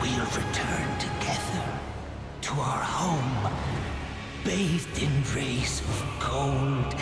we'll return together to our home, bathed in rays of gold.